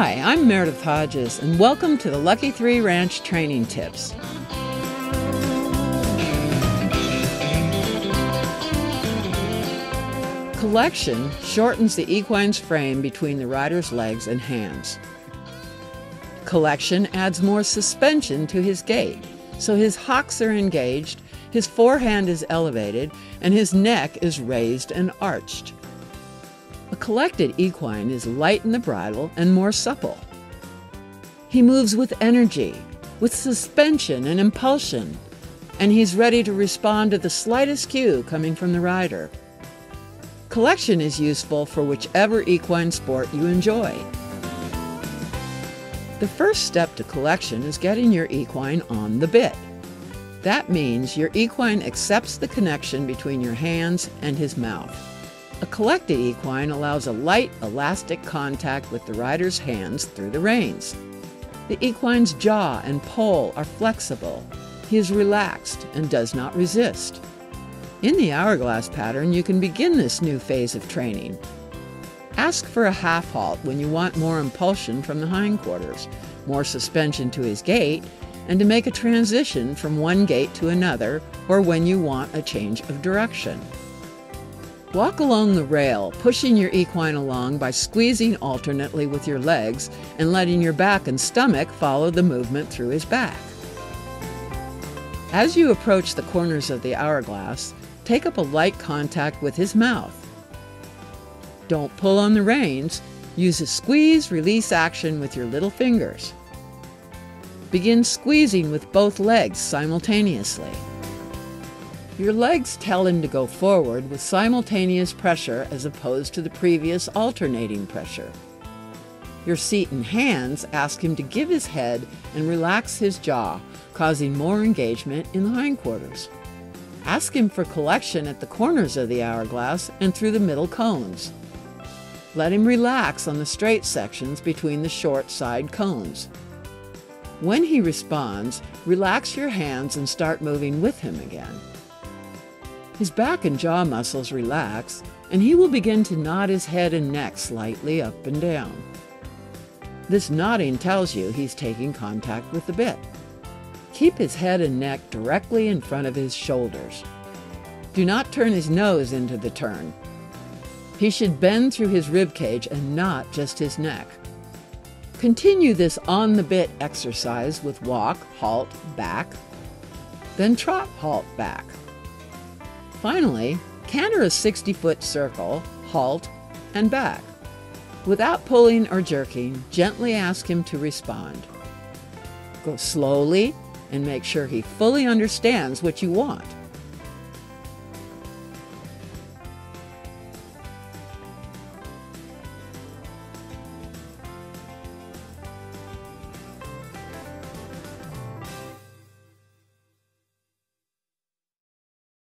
Hi, I'm Meredith Hodges, and welcome to the Lucky 3 Ranch Training Tips. Collection shortens the equine's frame between the rider's legs and hands. Collection adds more suspension to his gait, so his hocks are engaged, his forehand is elevated, and his neck is raised and arched. Collected equine is light in the bridle and more supple. He moves with energy, with suspension and impulsion, and he's ready to respond to the slightest cue coming from the rider. Collection is useful for whichever equine sport you enjoy. The first step to collection is getting your equine on the bit. That means your equine accepts the connection between your hands and his mouth. A collected equine allows a light, elastic contact with the rider's hands through the reins. The equine's jaw and poll are flexible. He is relaxed and does not resist. In the hourglass pattern, you can begin this new phase of training. Ask for a half halt when you want more impulsion from the hindquarters, more suspension to his gait, and to make a transition from one gait to another, or when you want a change of direction. Walk along the rail, pushing your equine along by squeezing alternately with your legs and letting your back and stomach follow the movement through his back. As you approach the corners of the hourglass, take up a light contact with his mouth. Don't pull on the reins, use a squeeze release action with your little fingers. Begin squeezing with both legs simultaneously. Your legs tell him to go forward with simultaneous pressure as opposed to the previous alternating pressure. Your seat and hands ask him to give his head and relax his jaw, causing more engagement in the hindquarters. Ask him for collection at the corners of the hourglass and through the middle cones. Let him relax on the straight sections between the short side cones. When he responds, relax your hands and start moving with him again. His back and jaw muscles relax, and he will begin to nod his head and neck slightly up and down. This nodding tells you he's taking contact with the bit. Keep his head and neck directly in front of his shoulders. Do not turn his nose into the turn. He should bend through his rib cage and not just his neck. Continue this on the bit exercise with walk, halt, back, then trot, halt, back. Finally, canter a 60 foot circle, halt, and back. Without pulling or jerking, gently ask him to respond. Go slowly and make sure he fully understands what you want.